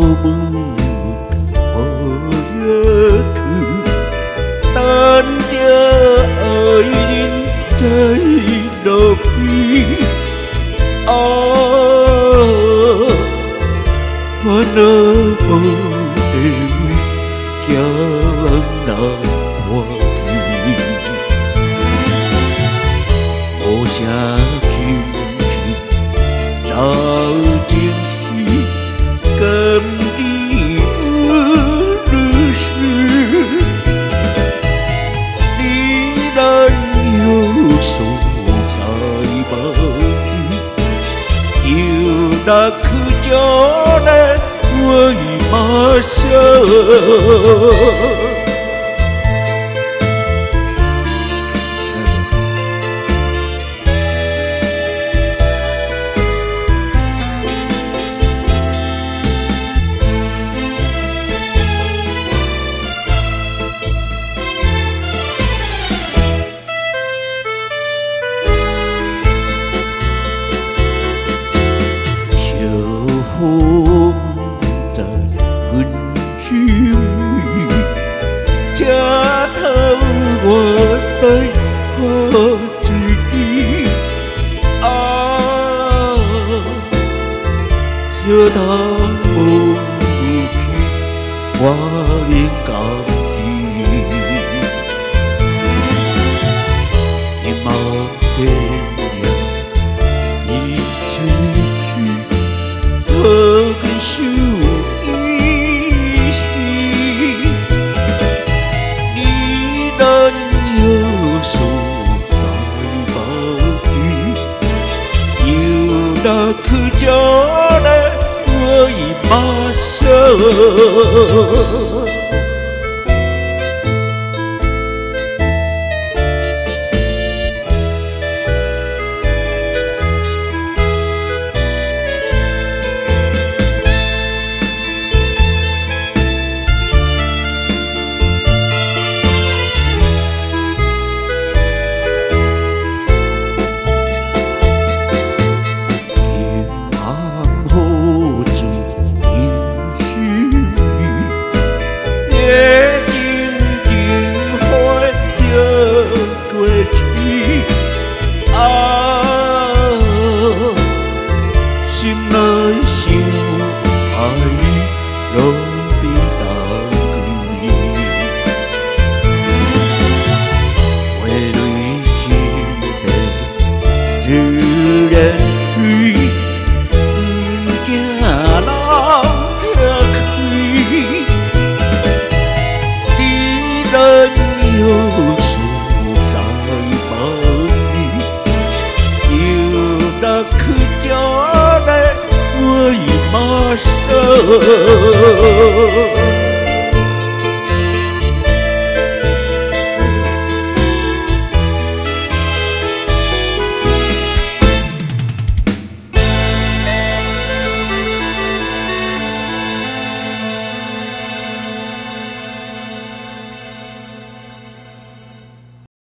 bừng mơ giấc tan chưa ơi trời độc ô hoa nơ bờ đêm chờ đợi hoàng ô xa khi trời đã cứ cho nên người mà sợ. 我的何知己啊，小堂梦不 나그 전에 누워 입마셔 的幸福爱你鹅鹅鹅